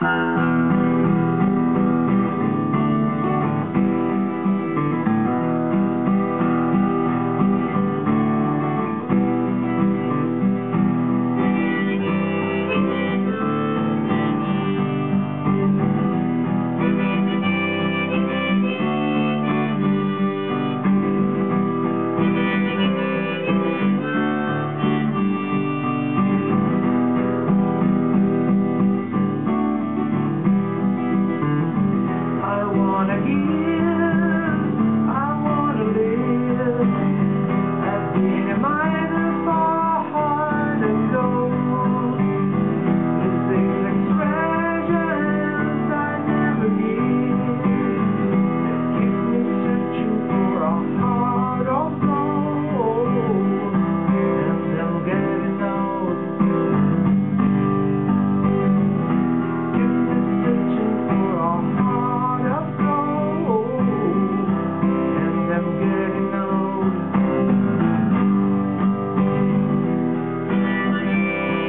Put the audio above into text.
Música wanna hear.